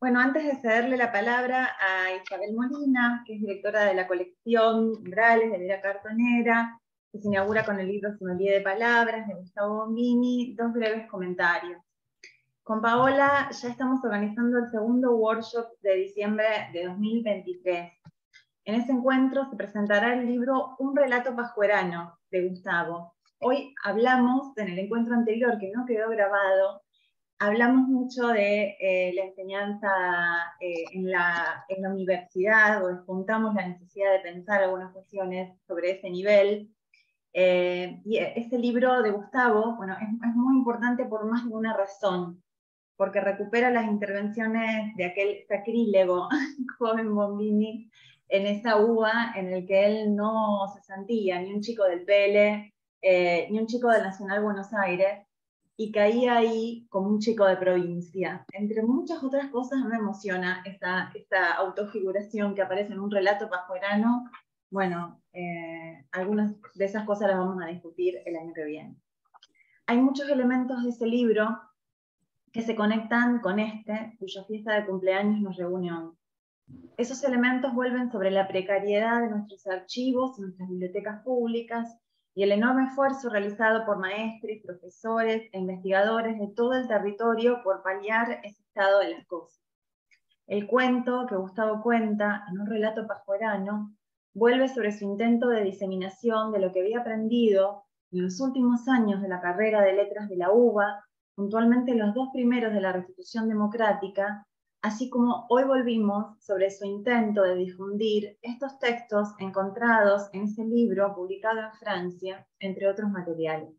Bueno, antes de cederle la palabra a Isabel Molina, que es directora de la colección Umbrales de Vera Cartonera, que se inaugura con el libro Sommelier de Palabras de Gustavo Bombini, dos breves comentarios. Con Paola ya estamos organizando el segundo workshop de diciembre de 2023. En ese encuentro se presentará el libro Un relato pascuerano de Gustavo. Hoy hablamos, en el encuentro anterior que no quedó grabado, hablamos mucho de eh, la enseñanza eh, en, la, en, la, universidad, o juntamos la necesidad de pensar algunas cuestiones sobre ese nivel. Eh, y este libro de Gustavo, bueno, es, es, muy importante por más de una razón, porque recupera las intervenciones de aquel sacrílego joven Bombini en esa uva en el que él no se sentía ni un chico del Pele, ni un chico del Nacional Buenos Aires, y caí ahí como un chico de provincia. Entre muchas otras cosas me emociona esta, esta autofiguración que aparece en un relato pajuerano. Bueno, eh, algunas de esas cosas las vamos a discutir el año que viene. Hay muchos elementos de ese libro que se conectan con este, cuya fiesta de cumpleaños nos reúne hoy. Esos elementos vuelven sobre la precariedad de nuestros archivos, nuestras bibliotecas públicas, y el enorme esfuerzo realizado por maestros, profesores e investigadores de todo el territorio por paliar ese estado de las cosas. El cuento que Gustavo cuenta en un relato pascuerano vuelve sobre su intento de diseminación de lo que había aprendido en los últimos años de la carrera de letras de la UBA, puntualmente los dos primeros de la Restitución Democrática, así como hoy volvimos sobre su intento de difundir estos textos encontrados en ese libro publicado en Francia, entre otros materiales.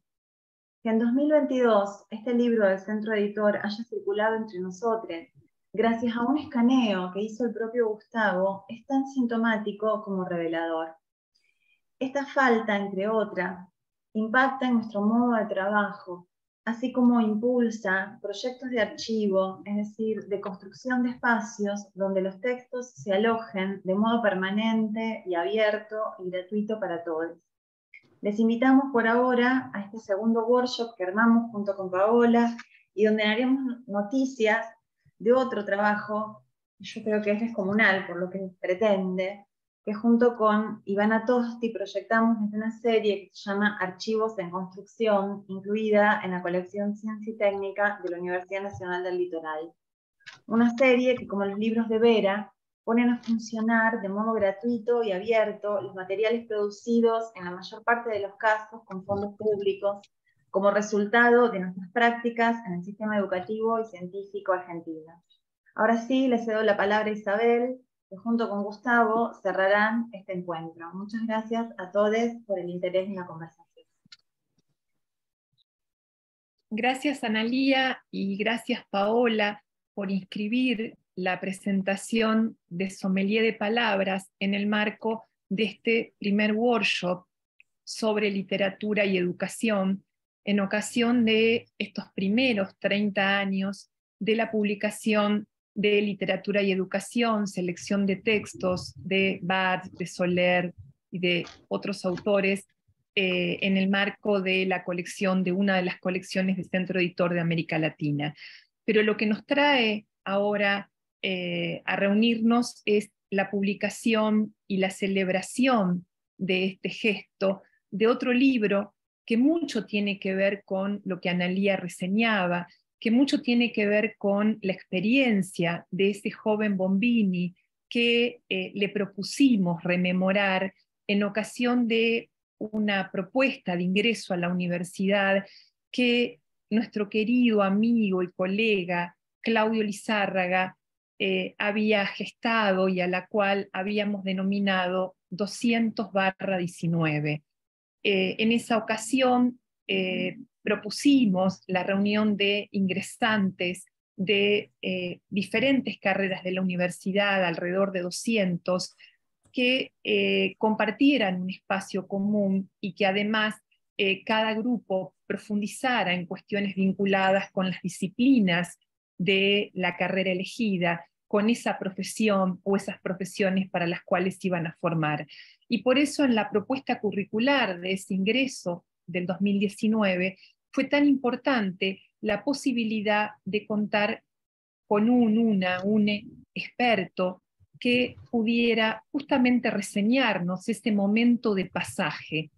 Que en 2022 este libro del centro editor haya circulado entre nosotros, gracias a un escaneo que hizo el propio Gustavo, es tan sintomático como revelador. Esta falta, entre otras, impacta en nuestro modo de trabajo, así como impulsa proyectos de archivo, es decir, de construcción de espacios donde los textos se alojen de modo permanente y abierto y gratuito para todos. Les invitamos por ahora a este segundo workshop que armamos junto con Paola y donde haremos noticias de otro trabajo, yo creo que es descomunal por lo que pretende, que junto con Ivana Tosti proyectamos desde una serie que se llama Archivos en Construcción, incluida en la colección Ciencia y Técnica de la Universidad Nacional del Litoral. Una serie que, como los libros de Vera, ponen a funcionar de modo gratuito y abierto los materiales producidos en la mayor parte de los casos con fondos públicos como resultado de nuestras prácticas en el sistema educativo y científico argentino. Ahora sí, le cedo la palabra a Isabel que junto con Gustavo cerrarán este encuentro. Muchas gracias a todos por el interés en la conversación. Gracias Analía y gracias Paola por inscribir la presentación de Sommelier de Palabras en el marco de este primer workshop sobre literatura y educación en ocasión de estos primeros 30 años de la publicación de literatura y educación, selección de textos de Bart, de Soler y de otros autores eh, en el marco de la colección, de una de las colecciones del Centro Editor de América Latina. Pero lo que nos trae ahora eh, a reunirnos es la publicación y la celebración de este gesto de otro libro que mucho tiene que ver con lo que Analía reseñaba, que mucho tiene que ver con la experiencia de ese joven Bombini que eh, le propusimos rememorar en ocasión de una propuesta de ingreso a la universidad que nuestro querido amigo y colega Claudio Lizárraga eh, había gestado y a la cual habíamos denominado 200 barra 19. Eh, en esa ocasión propusimos la reunión de ingresantes de eh, diferentes carreras de la universidad, alrededor de 200, que eh, compartieran un espacio común y que además eh, cada grupo profundizara en cuestiones vinculadas con las disciplinas de la carrera elegida, con esa profesión o esas profesiones para las cuales iban a formar. Y por eso en la propuesta curricular de ese ingreso del 2019 fue tan importante la posibilidad de contar con un, una, un experto que pudiera justamente reseñarnos ese momento de pasaje,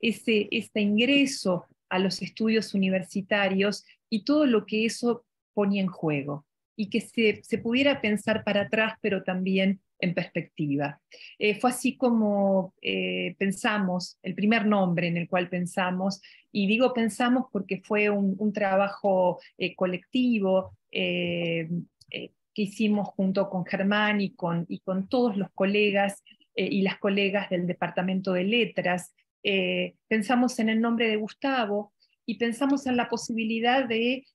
ese, este ingreso a los estudios universitarios y todo lo que eso ponía en juego y que se, pudiera pensar para atrás, pero también en perspectiva. Eh, fue así como eh, pensamos, el primer nombre en el cual pensamos, y digo pensamos porque fue un, trabajo eh, colectivo que hicimos junto con Germán y con, y con todos los colegas y las colegas del Departamento de Letras. pensamos en el nombre de Gustavo y pensamos en la posibilidad de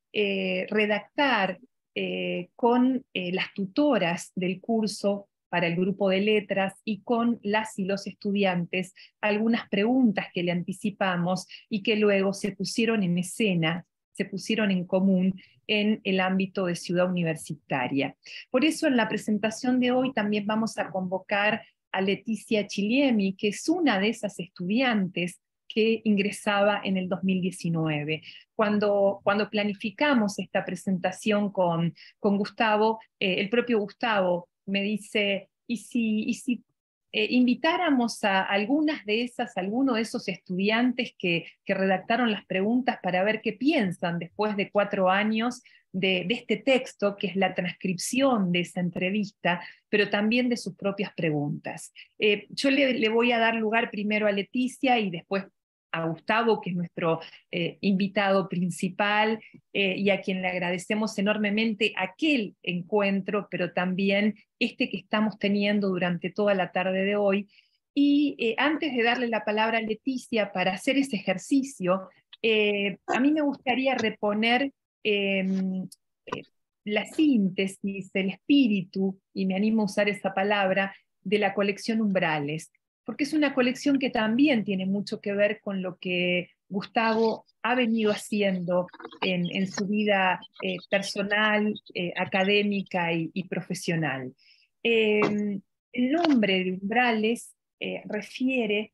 redactar eh, con eh, las tutoras del curso para el grupo de letras y con las y los estudiantes algunas preguntas que le anticipamos y que luego se pusieron en escena, se pusieron en común en el ámbito de ciudad universitaria. Por eso en la presentación de hoy también vamos a convocar a Leticia Chiliemi, que es una de esas estudiantes que ingresaba en el 2019. Cuando, cuando planificamos esta presentación con, con Gustavo, eh, el propio Gustavo me dice, ¿y si, y si eh, invitáramos a algunas de esas, algunos de esos estudiantes que, que, redactaron las preguntas para ver qué piensan después de cuatro años de, de, este texto, que es la transcripción de esa entrevista, pero también de sus propias preguntas. Eh, yo le, le, voy a dar lugar primero a Leticia y después a Gustavo, que es nuestro eh, invitado principal eh, y a quien le agradecemos enormemente aquel encuentro, pero también este que estamos teniendo durante toda la tarde de hoy. Y eh, antes de darle la palabra a Leticia para hacer ese ejercicio, a mí me gustaría reponer em, la síntesis, el espíritu, y me animo a usar esa palabra, de la colección Umbrales porque es una colección que también tiene mucho que ver con lo que Gustavo ha venido haciendo en, su vida eh, personal, eh, académica y, profesional. Em, el nombre de umbrales eh, refiere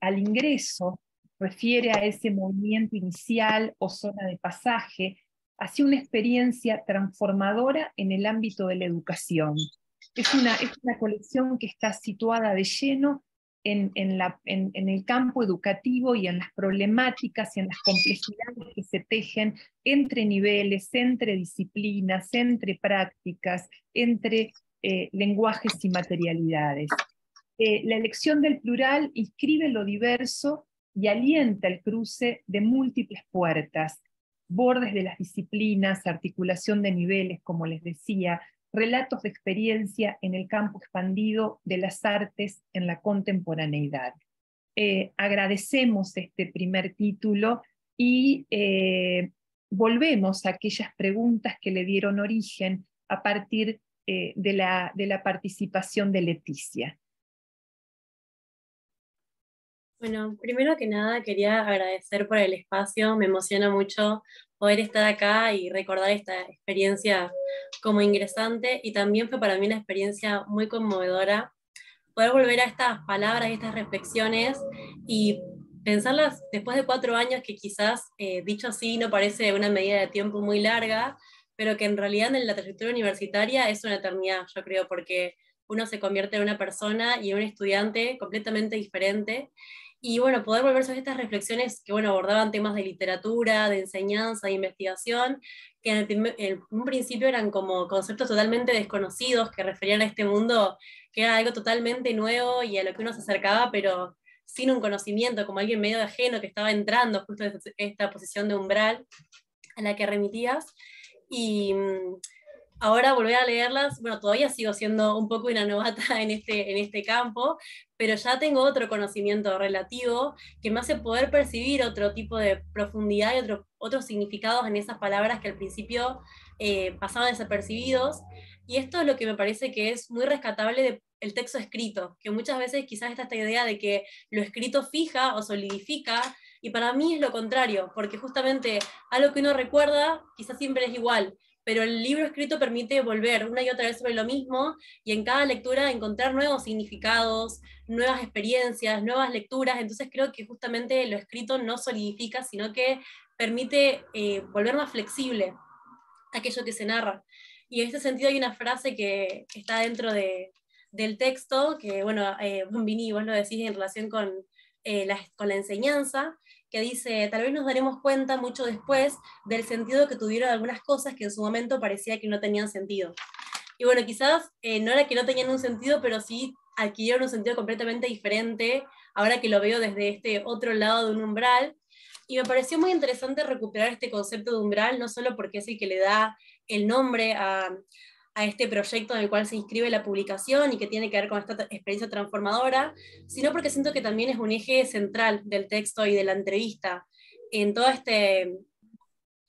al ingreso, refiere a ese movimiento inicial o zona de pasaje hacia una experiencia transformadora en el ámbito de la educación. Es una, es una colección que está situada de lleno en, el campo educativo y en las problemáticas y en las complejidades que se tejen entre niveles, entre disciplinas, entre prácticas, entre eh, lenguajes y materialidades. Eh, la elección del plural inscribe lo diverso y alienta el cruce de múltiples puertas, bordes de las disciplinas, articulación de niveles, como les decía, relatos de experiencia en el campo expandido de las artes en la contemporaneidad. Eh, agradecemos este primer título y eh, volvemos a aquellas preguntas que le dieron origen a partir eh, de, la, de la participación de Leticia. Bueno, primero que nada quería agradecer por el espacio, me emociona mucho poder estar acá y recordar esta experiencia como ingresante. Y también fue para mí una experiencia muy conmovedora poder volver a estas palabras, estas reflexiones y pensarlas después de cuatro años que quizás, eh, dicho así, no parece una medida de tiempo muy larga, pero que en realidad en la trayectoria universitaria es una eternidad, yo creo, porque uno se convierte en una persona y en un estudiante completamente diferente y bueno, poder volver sobre estas reflexiones que bueno, abordaban temas de literatura, de enseñanza, de investigación, que en, un principio eran como conceptos totalmente desconocidos que referían a este mundo que era algo totalmente nuevo y a lo que uno se acercaba, pero sin un conocimiento, como alguien medio ajeno que estaba entrando justo en esta posición de umbral a la que remitías. Y mm, ahora volver a leerlas, bueno, todavía sigo siendo un poco una novata en este, en este campo, pero ya tengo otro conocimiento relativo que me hace poder percibir otro tipo de profundidad y otro, otros significados en esas palabras que al principio eh, pasaban desapercibidos. Y esto es lo que me parece que es muy rescatable del texto escrito, que muchas veces quizás está esta idea de que lo escrito fija o solidifica, y para mí es lo contrario, porque justamente algo que uno recuerda quizás siempre es igual, pero el libro escrito permite volver una y otra vez sobre lo mismo y en cada lectura encontrar nuevos significados, nuevas experiencias, nuevas lecturas. Entonces creo que justamente lo escrito no solidifica, sino que permite eh, volver más flexible aquello que se narra. Y en este sentido hay una frase que está dentro de, del texto, que bueno, eh, Bombini, vos lo decís en relación con, eh, con la enseñanza, que dice, tal vez nos daremos cuenta mucho después del sentido que tuvieron algunas cosas que en su momento parecía que no tenían sentido. Y bueno, quizás eh, no era que no tenían un sentido, pero sí adquirieron un sentido completamente diferente, ahora que lo veo desde este otro lado de un umbral. Y me pareció muy interesante recuperar este concepto de umbral, no solo porque es el que le da el nombre a, a este proyecto en el cual se inscribe la publicación y que tiene que ver con esta experiencia transformadora, sino porque siento que también es un eje central del texto y de la entrevista en toda este,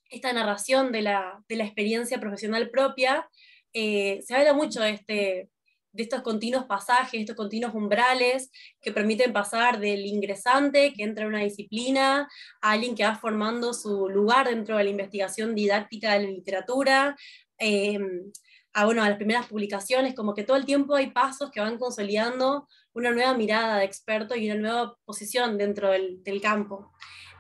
esta narración de la, de la experiencia profesional propia. Eh, se habla mucho de, este, de estos continuos pasajes, estos continuos umbrales que permiten pasar del ingresante que entra en una disciplina a alguien que va formando su lugar dentro de la investigación didáctica de la literatura. Eh, a, bueno, a las primeras publicaciones, como que todo el tiempo hay pasos que van consolidando una nueva mirada de experto y una nueva posición dentro del, campo.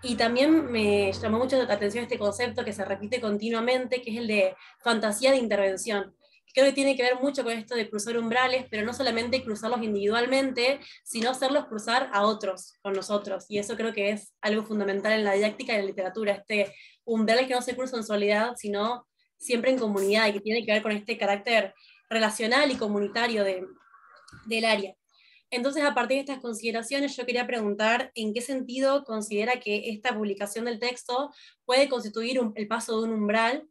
Y también me llamó mucho la atención este concepto que se repite continuamente, que es el de fantasía de intervención. Creo que tiene que ver mucho con esto de cruzar umbrales, pero no solamente cruzarlos individualmente, sino hacerlos cruzar a otros, con nosotros. Y eso creo que es algo fundamental en la didáctica y en la literatura, este umbral que no se cruza en soledad, sino siempre en comunidad y que tiene que ver con este carácter relacional y comunitario de, del área. Entonces, a partir de estas consideraciones, yo quería preguntar en qué sentido considera que esta publicación del texto puede constituir el paso de un umbral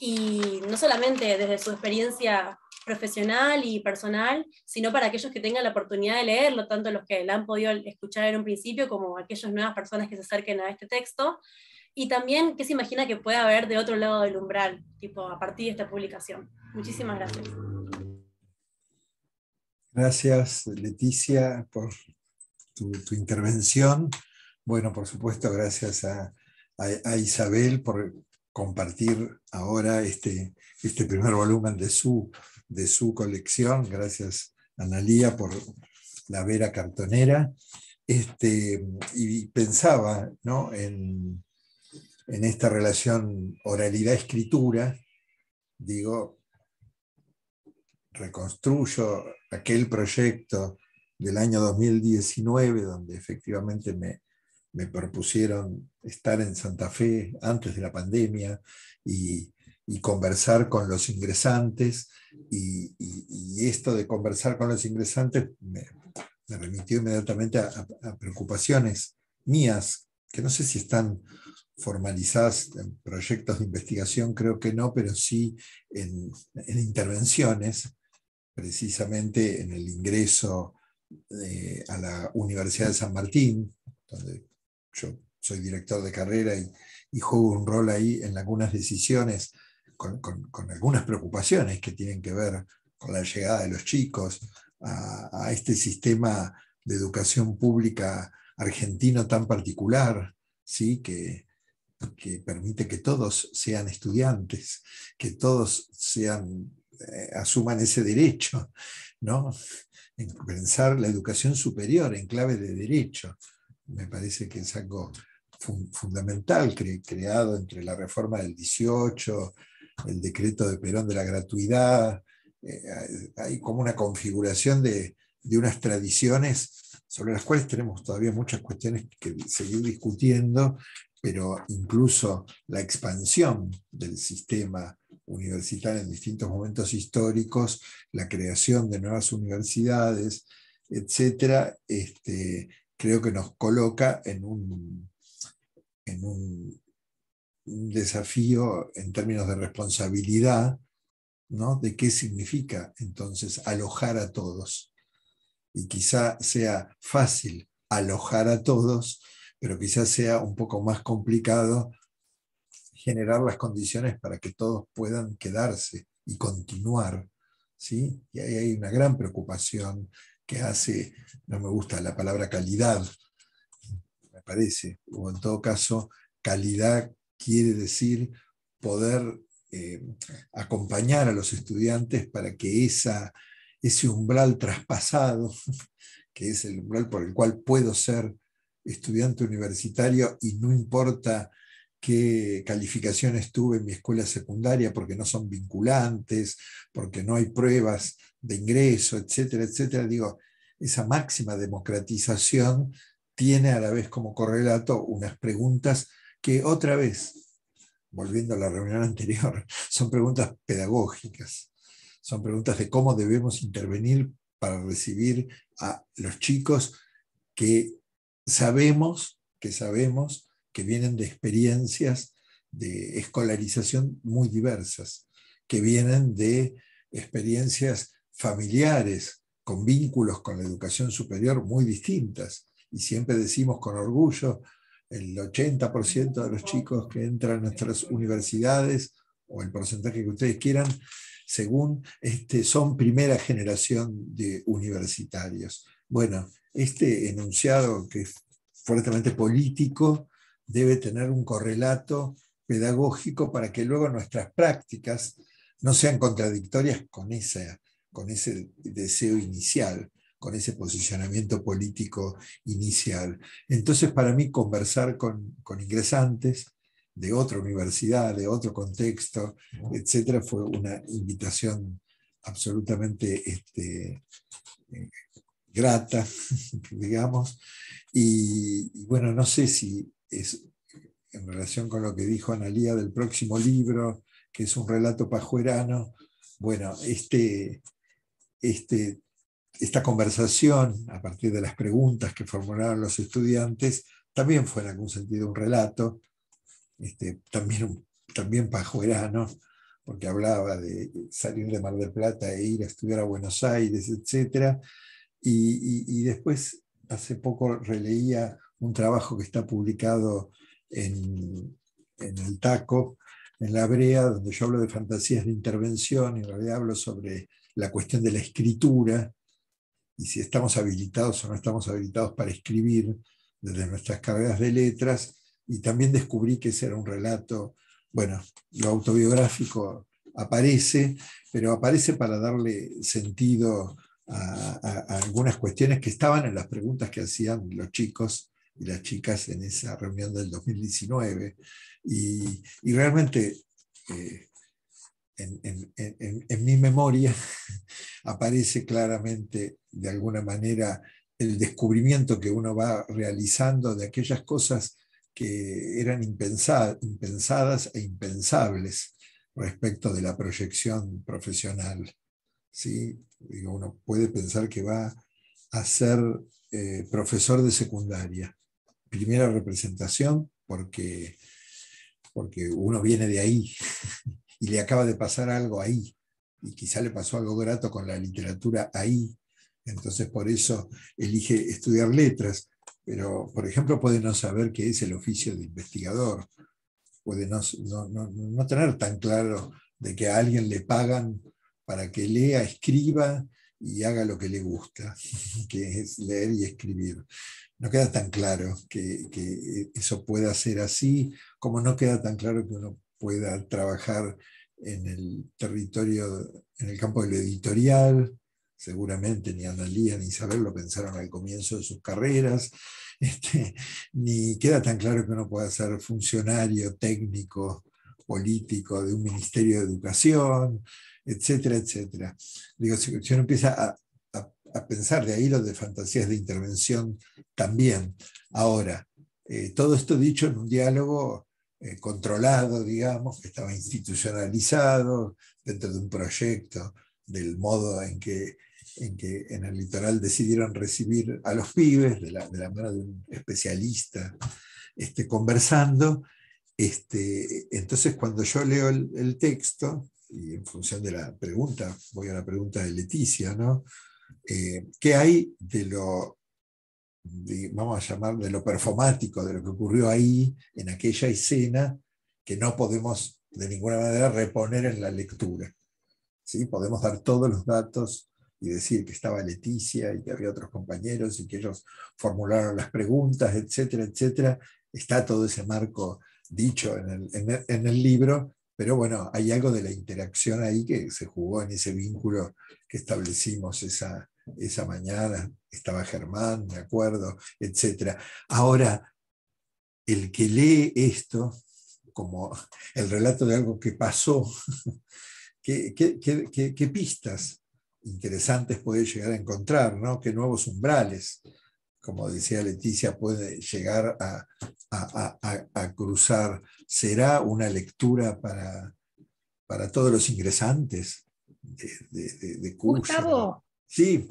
y no solamente desde su experiencia profesional y personal, sino para aquellos que tengan la oportunidad de leerlo, tanto los que la han podido escuchar en un principio como aquellas nuevas personas que se acerquen a este texto, y también qué se imagina que puede haber de otro lado del umbral, tipo a partir de esta publicación. Muchísimas gracias. Gracias, Leticia, por tu, intervención. Bueno, por supuesto, gracias a, Isabel por compartir ahora este, este primer volumen de su, de su colección. Gracias, Analía, por la vera cartonera. Este, y pensaba ¿no? en, en esta relación oralidad-escritura, digo, reconstruyo aquel proyecto del año 2019, donde efectivamente me, propusieron estar en Santa Fe antes de la pandemia y, conversar con los ingresantes. Y, esto de conversar con los ingresantes me, remitió inmediatamente a preocupaciones mías, que no sé si están formalizadas en proyectos de investigación, creo que no, pero sí en, intervenciones, precisamente en el ingreso eh, a la Universidad de San Martín, donde yo soy director de carrera y, juego un rol ahí en algunas decisiones con, algunas preocupaciones que tienen que ver con la llegada de los chicos a, a este sistema de educación pública argentino tan particular, ¿sí? que, que permite que todos sean estudiantes, que todos sean, eh, asuman ese derecho, ¿no? En pensar la educación superior en clave de derecho. Me parece que es algo fundamental creado entre la reforma del 18, el decreto de Perón de la gratuidad. Eh, hay como una configuración de, de unas tradiciones sobre las cuales tenemos todavía muchas cuestiones que seguir discutiendo, pero incluso la expansión del sistema universitario en distintos momentos históricos, la creación de nuevas universidades, etcétera, este, creo que nos coloca en un, en un, desafío en términos de responsabilidad, ¿no? de qué significa entonces alojar a todos. Y quizá sea fácil alojar a todos, pero quizás sea un poco más complicado generar las condiciones para que todos puedan quedarse y continuar. ¿sí? Y ahí hay una gran preocupación que hace, no me gusta la palabra calidad, me parece, o en todo caso, calidad quiere decir poder eh, acompañar a los estudiantes para que esa, ese umbral traspasado, que es el umbral por el cual puedo ser estudiante universitario y no importa qué calificaciones tuve en mi escuela secundaria porque no son vinculantes, porque no hay pruebas de ingreso, etcétera, etcétera. Digo, esa máxima democratización tiene a la vez como correlato unas preguntas que otra vez, volviendo a la reunión anterior, son preguntas pedagógicas, son preguntas de cómo debemos intervenir para recibir a los chicos que sabemos, que sabemos que vienen de experiencias de escolarización muy diversas, que vienen de experiencias familiares con vínculos con la educación superior muy distintas. Y siempre decimos con orgullo, el 80% de los chicos que entran a nuestras universidades, o el porcentaje que ustedes quieran, según este, son primera generación de universitarios. Bueno, este enunciado que es fuertemente político debe tener un correlato pedagógico para que luego nuestras prácticas no sean contradictorias con, esa, con ese deseo inicial, con ese posicionamiento político inicial. Entonces, para mí, conversar con, ingresantes de otra universidad, de otro contexto, etcétera, fue una invitación absolutamente este, eh, grata, digamos. y, bueno, no sé si es en relación con lo que dijo Analía del próximo libro, que es un relato pajuerano, bueno, este, este, esta conversación a partir de las preguntas que formularon los estudiantes también fue en algún sentido un relato, este, también, también pajuerano, porque hablaba de salir de Mar del Plata e ir a estudiar a Buenos Aires, etc. y después, hace poco releía un trabajo que está publicado en, el TACO, en la Brea, donde yo hablo de fantasías de intervención, y en realidad hablo sobre la cuestión de la escritura, y si estamos habilitados o no estamos habilitados para escribir desde nuestras carreras de letras, y también descubrí que ese era un relato, bueno, lo autobiográfico aparece, pero aparece para darle sentido a, algunas cuestiones que estaban en las preguntas que hacían los chicos y las chicas en esa reunión del 2019. Y, realmente eh, en, mi memoria aparece claramente de alguna manera el descubrimiento que uno va realizando de aquellas cosas que eran impensadas e impensables respecto de la proyección profesional. ¿sí? Uno puede pensar que va a ser eh, profesor de secundaria. Primera representación porque, porque uno viene de ahí y le acaba de pasar algo ahí y quizá le pasó algo grato con la literatura ahí. Entonces por eso elige estudiar letras, pero por ejemplo puede no saber qué es el oficio de investigador, puede no, no tener tan claro de que a alguien le pagan para que lea, escriba y haga lo que le gusta, que es leer y escribir. No queda tan claro que, eso pueda ser así, como no queda tan claro que uno pueda trabajar en el territorio, en el campo de lo editorial, seguramente ni Analía ni Isabel lo pensaron al comienzo de sus carreras, este, ni queda tan claro que uno pueda ser funcionario técnico, político de un ministerio de educación, etcétera, etcétera. Digo, si, uno empieza a, pensar de ahí lo de fantasías de intervención también. Ahora, eh, todo esto dicho en un diálogo eh, controlado, digamos, que estaba institucionalizado dentro de un proyecto del modo en que en el litoral decidieron recibir a los pibes de la, de la mano de un especialista este, conversando. Este, entonces, cuando yo leo el texto, y en función de la pregunta, voy a la pregunta de Leticia, ¿no? Eh, ¿Qué hay de lo, vamos a llamar, de lo performático, de lo que ocurrió ahí, en aquella escena, que no podemos de ninguna manera reponer en la lectura? ¿Sí? Podemos dar todos los datos y decir que estaba Leticia y que había otros compañeros y que ellos formularon las preguntas, etcétera, etcétera. Está todo ese marco dicho en el, en el libro, pero bueno, hay algo de la interacción ahí que se jugó en ese vínculo que establecimos esa, esa mañana. Estaba Germán, me acuerdo, etc. Ahora, el que lee esto como el relato de algo que pasó, ¿qué, qué, pistas interesantes puede llegar a encontrar? ¿no? ¿Qué nuevos umbrales, como decía Leticia, puede llegar a, a, cruzar? ¿Será una lectura para, para todos los ingresantes de, de, curso? Gustavo, sí.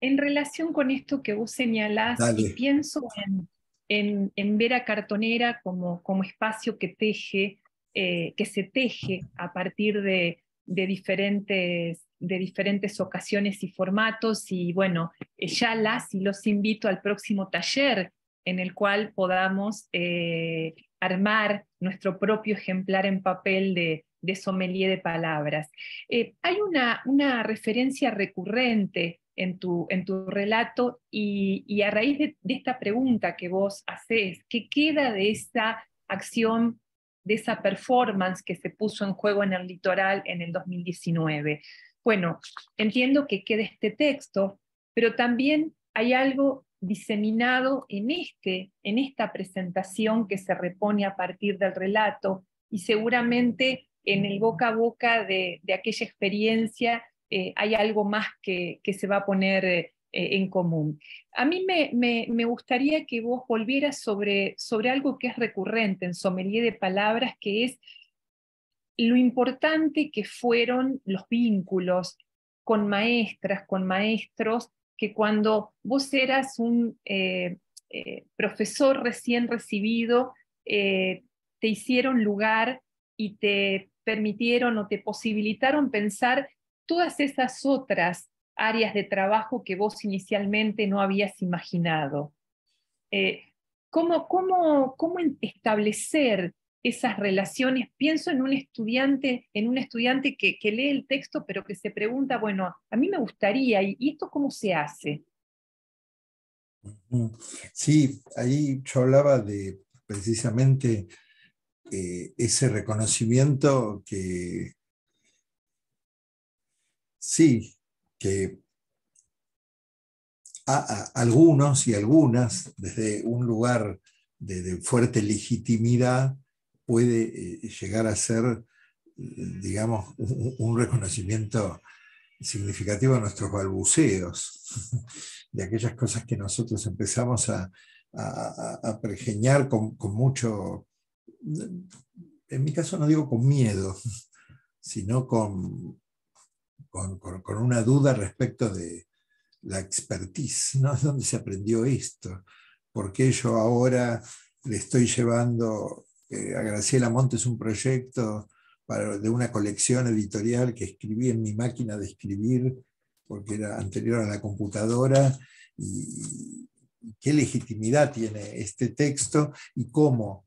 En relación con esto que vos señalás, y pienso en en, ver a Cartonera como, como espacio que teje, eh, que se teje a partir de, diferentes, de diferentes ocasiones y formatos. Y bueno, ya las y los invito al próximo taller en el cual podamos eh, armar nuestro propio ejemplar en papel de, sommelier de palabras. Eh, hay una, una referencia recurrente en tu, en tu relato y, a raíz de, esta pregunta que vos haces, ¿qué queda de esa acción, de esa performance que se puso en juego en el litoral en el 2019? Bueno, entiendo que queda este texto, pero también hay algo diseminado en, este, en esta presentación que se repone a partir del relato y seguramente en el boca a boca de, de aquella experiencia eh, hay algo más que, se va a poner eh, en común. A mí me, gustaría que vos volvieras sobre, sobre algo que es recurrente en Sommelier de Palabras, que es lo importante que fueron los vínculos con maestras, con maestros, que cuando vos eras un eh, profesor recién recibido, te hicieron lugar y te permitieron o te posibilitaron pensar todas esas otras áreas de trabajo que vos inicialmente no habías imaginado. Eh, ¿cómo, cómo, cómo establecer esas relaciones? Pienso en un estudiante, en un estudiante que, lee el texto, pero que se pregunta, bueno, a mí me gustaría, ¿y, esto cómo se hace? Sí, ahí yo hablaba de precisamente eh, ese reconocimiento que, Sí, que a, algunos y algunas, desde un lugar de, fuerte legitimidad, puede eh, llegar a ser, digamos, un, reconocimiento significativo de nuestros balbuceos, de aquellas cosas que nosotros empezamos a, pregeñar con, mucho, en mi caso no digo con miedo, sino con, con, una duda respecto de la expertise, ¿no? ¿Dónde se aprendió esto? ¿Por qué yo ahora le estoy llevando a Graciela Montes un proyecto de una colección editorial que escribí en mi máquina de escribir, porque era anterior a la computadora, y qué legitimidad tiene este texto y cómo,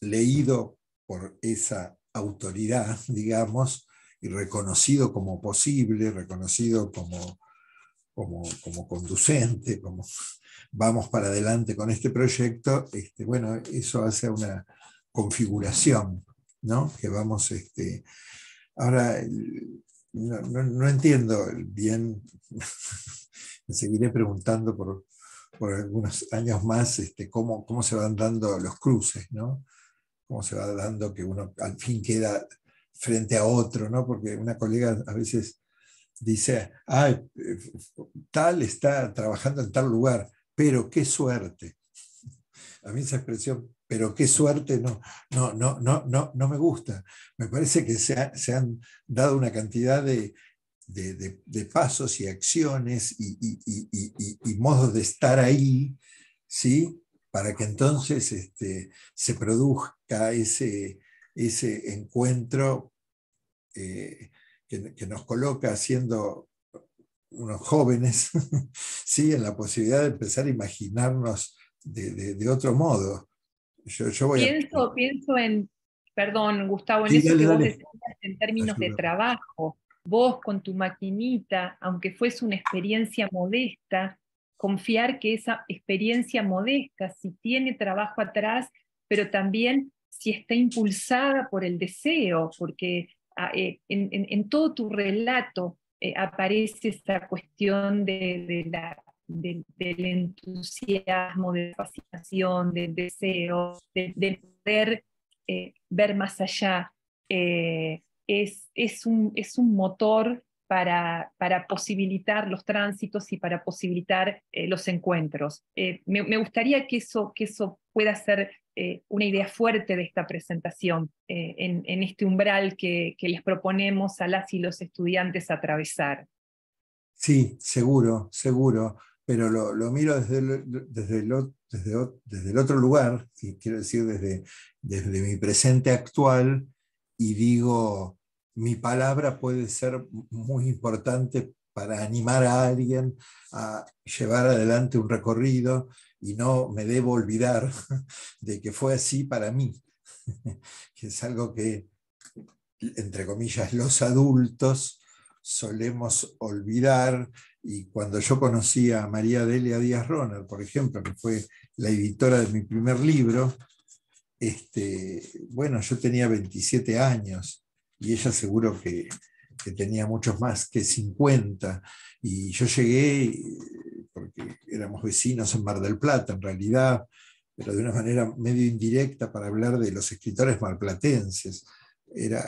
leído por esa autoridad, digamos, y reconocido como posible, reconocido como, como, como conducente, como vamos para adelante con este proyecto, este, bueno, eso hace una configuración, ¿no? Que vamos, este, ahora, no, entiendo bien, me seguiré preguntando por, por algunos años más este, cómo, cómo se van dando los cruces, ¿no? Cómo se va dando que uno al fin queda frente a otro, ¿no? Porque una colega a veces dice, ay, tal está trabajando en tal lugar, pero qué suerte. A mí esa expresión, pero qué suerte, no, no, no, no, no, no me gusta. Me parece que se, han dado una cantidad de, de, pasos y acciones y, modos de estar ahí, ¿sí? Para que entonces este, se produzca ese, ese encuentro eh, que, nos coloca siendo unos jóvenes, ¿sí? en la posibilidad de empezar a imaginarnos de, otro modo. Yo, pienso, pienso en, perdón, Gustavo, en eso que vos decías en términos de trabajo. Vos con tu maquinita, aunque fuese una experiencia modesta, confiar que esa experiencia modesta, si tiene trabajo atrás, pero también si está impulsada por el deseo, porque ah, eh, en, todo tu relato eh, aparece esta cuestión de, la, del entusiasmo, de fascinación, del deseo, de, poder ver más allá, es, es, un, es un motor para, para, posibilitar los tránsitos y para posibilitar los encuentros. Me, gustaría que eso, que eso pueda ser una idea fuerte de esta presentación en, en, este umbral que, que les proponemos a las y los estudiantes atravesar. Sí, seguro, seguro, pero lo, miro desde el, desde, desde, el, otro lugar, quiero decir desde, desde mi presente actual, y digo, mi palabra puede ser muy importante para animar a alguien a llevar adelante un recorrido y no me debo olvidar de que fue así para mí, que es algo que, entre comillas, los adultos solemos olvidar. Y cuando yo conocí a María Delia Díaz Roner, por ejemplo, que fue la editora de mi primer libro, este, bueno, yo tenía 27 años y ella seguro que, que tenía muchos más, que 50. Y yo llegué, porque éramos vecinos en Mar del Plata, en realidad, pero de una manera medio indirecta para hablar de los escritores malplatenses era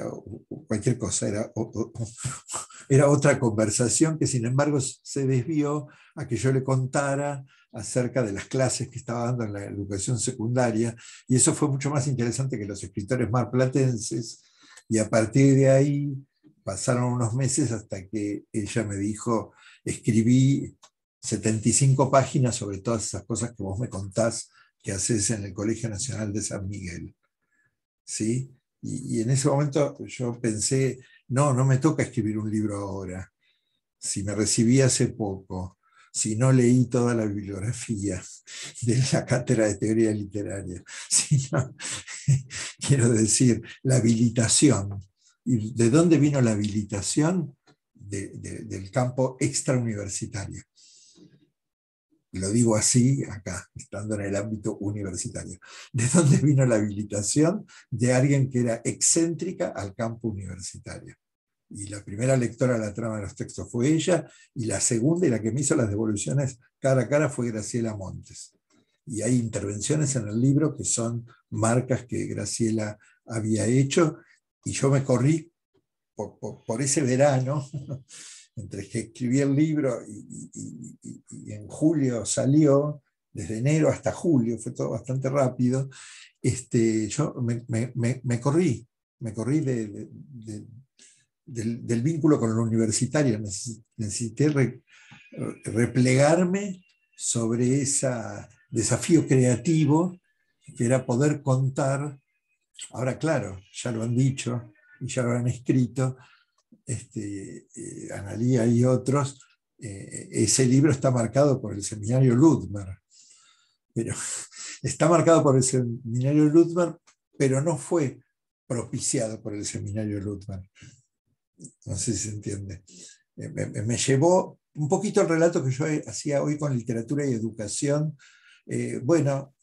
cualquier cosa, era, era otra conversación que sin embargo se desvió a que yo le contara acerca de las clases que estaba dando en la educación secundaria, y eso fue mucho más interesante que los escritores marplatenses, y a partir de ahí pasaron unos meses hasta que ella me dijo, escribí 75 páginas sobre todas esas cosas que vos me contás que haces en el Colegio Nacional de San Miguel. ¿Sí? Y, en ese momento yo pensé, no, no me toca escribir un libro ahora. Si me recibí hace poco, si no leí toda la bibliografía de la cátedra de teoría literaria, si quiero decir, la habilitación. ¿Y de dónde vino la habilitación? del campo extrauniversitario lo digo así acá, estando en el ámbito universitario. ¿De dónde vino la habilitación? De alguien que era excéntrica al campo universitario. Y la primera lectora de la trama de los textos fue ella, y la segunda y la que me hizo las devoluciones cara a cara fue Graciela Montes. Y hay intervenciones en el libro que son marcas que Graciela había hecho, y yo me corrí por, por ese verano entre que escribí el libro y, en julio salió, desde enero hasta julio, fue todo bastante rápido, este, yo me, corrí, me corrí del, vínculo con la universitaria, necesité replegarme sobre ese desafío creativo que era poder contar, ahora claro, ya lo han dicho y ya lo han escrito, este, eh, Analía y otros, eh, ese libro está marcado por el seminario Ludmer. Pero está marcado por el seminario Ludmer, pero no fue propiciado por el seminario Ludmer. No sé si se entiende. Eh, me, llevó un poquito el relato que yo hacía hoy con literatura y educación. bueno,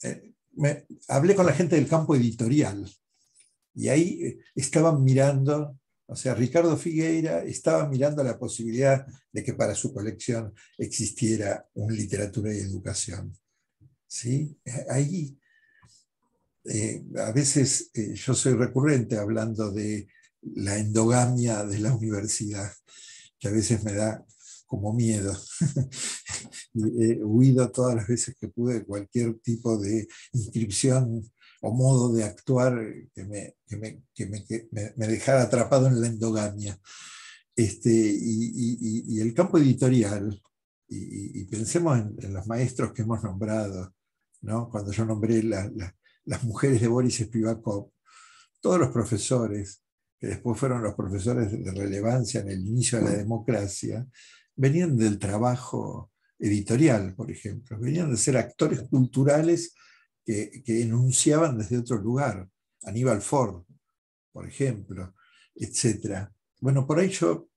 me, hablé con la gente del campo editorial y ahí estaban mirando o sea, Ricardo Figueira estaba mirando la posibilidad de que para su colección existiera un literatura y educación. ¿Sí? Ahí, eh, a veces eh, yo soy recurrente hablando de la endogamia de la universidad, que a veces me da como miedo. He huido todas las veces que pude de cualquier tipo de inscripción o modo de actuar que me, que me, dejara atrapado en la endogamia. Este, y, el campo editorial, y, pensemos en, los maestros que hemos nombrado, ¿no? cuando yo nombré las mujeres de Boris Spivakov, todos los profesores, que después fueron los profesores de relevancia en el inicio de la democracia, venían del trabajo editorial, por ejemplo, venían de ser actores culturales que, enunciaban desde otro lugar, Aníbal Ford, por ejemplo, etc. Bueno, por ahí yo,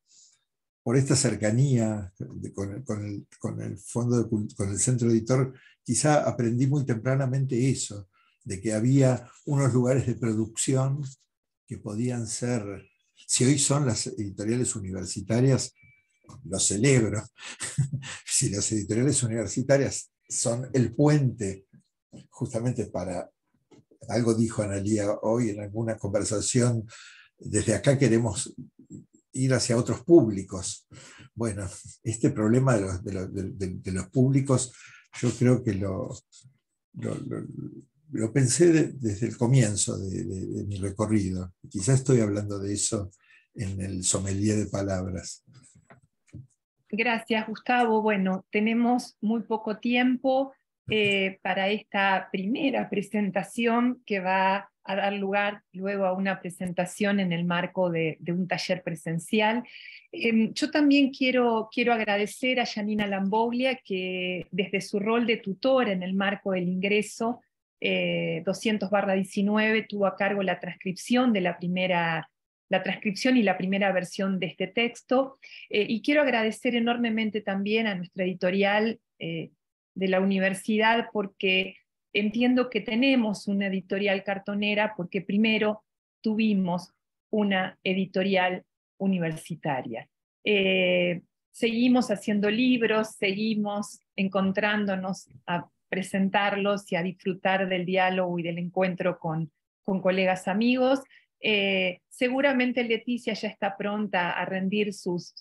por esta cercanía con, el, fondo, con el centro editor, quizá aprendí muy tempranamente eso, de que había unos lugares de producción que podían ser, si hoy son las editoriales universitarias, lo celebro, si las editoriales universitarias son el puente justamente para algo dijo Analía hoy en alguna conversación, desde acá queremos ir hacia otros públicos. Bueno, este problema de los, públicos yo creo que lo, lo, pensé desde el comienzo de, de, mi recorrido. Quizás estoy hablando de eso en el sommelier de palabras. Gracias, Gustavo. Bueno, tenemos muy poco tiempo eh, para esta primera presentación que va a dar lugar luego a una presentación en el marco de, un taller presencial. Em, yo también quiero, quiero agradecer a Janina Lamboglia que desde su rol de tutor en el marco del ingreso 200-19 eh, tuvo a cargo la transcripción de la primera la transcripción y la primera versión de este texto. Eh, y quiero agradecer enormemente también a nuestra editorial eh, de la universidad porque entiendo que tenemos una editorial cartonera porque primero tuvimos una editorial universitaria. Eh, seguimos haciendo libros, seguimos encontrándonos a presentarlos y a disfrutar del diálogo y del encuentro con, con colegas amigos. Eh, seguramente Leticia ya está pronta a rendir sus,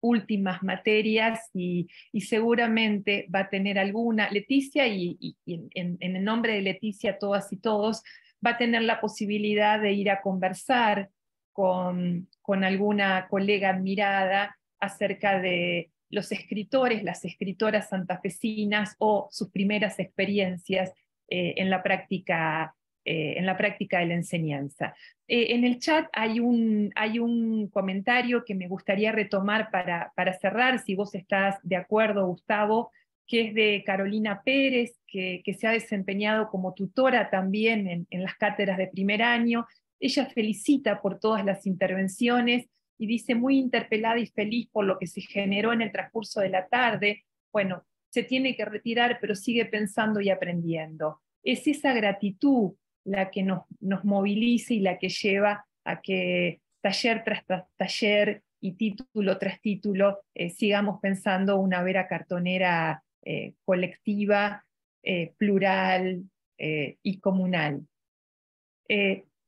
últimas materias y, seguramente va a tener alguna, Leticia y, en, el nombre de Leticia todas y todos, va a tener la posibilidad de ir a conversar con, con alguna colega admirada acerca de los escritores, las escritoras santafesinas o sus primeras experiencias eh, en la práctica eh, en la práctica de la enseñanza. Eh, en el chat hay un, hay un comentario que me gustaría retomar para, para cerrar, si vos estás de acuerdo, Gustavo, que es de Carolina Pérez, que, que se ha desempeñado como tutora también en, en las cátedras de primer año. Ella felicita por todas las intervenciones y dice muy interpelada y feliz por lo que se generó en el transcurso de la tarde. Bueno, se tiene que retirar, pero sigue pensando y aprendiendo. Es esa gratitud la que nos, nos moviliza y la que lleva a que taller tras taller y título tras título eh, sigamos pensando una vera cartonera eh, colectiva, eh, plural y comunal.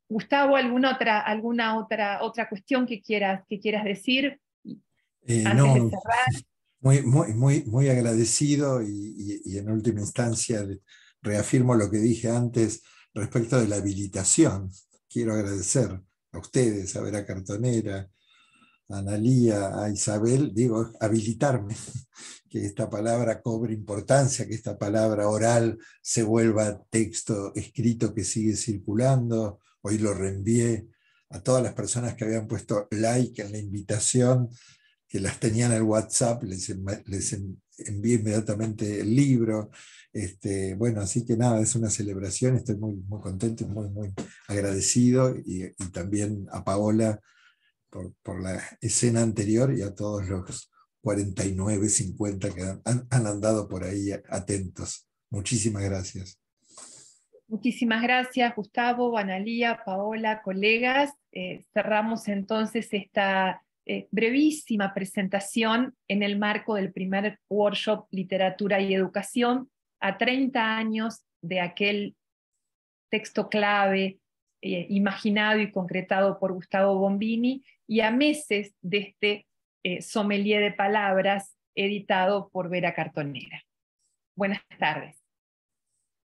Gustavo, ¿alguna otra, alguna otra, otra cuestión que quieras, que quieras decir? no, Muy, muy, muy, muy agradecido y, y en última instancia reafirmo lo que dije antes, respecto de la habilitación. Quiero agradecer a ustedes, a Vera Cartonera, a Analía, a Isabel, digo, habilitarme, que esta palabra cobre importancia, que esta palabra oral se vuelva texto escrito que sigue circulando. Hoy lo reenvié a todas las personas que habían puesto like en la invitación, que las tenían en el WhatsApp, les, les envié inmediatamente el libro. Este, bueno, así que nada, es una celebración, estoy muy, muy contento y muy, muy agradecido y, también a Paola por, por, la escena anterior y a todos los 49, 50 que han, han andado por ahí atentos. Muchísimas gracias. Muchísimas gracias, Gustavo, Analía, Paola, colegas. Eh, cerramos entonces esta eh, brevísima presentación en el marco del primer workshop Literatura y Educación a 30 años de aquel texto clave eh, imaginado y concretado por Gustavo Bombini y a meses de este eh, sommelier de palabras editado por Vera Cartonera. Buenas tardes.